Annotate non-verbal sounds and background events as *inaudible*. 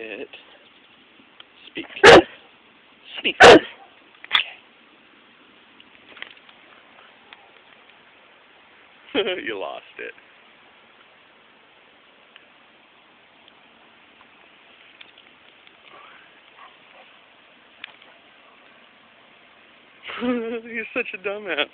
it. Speak. *coughs* Speak. *coughs* *laughs* you lost it. *laughs* You're such a dumbass.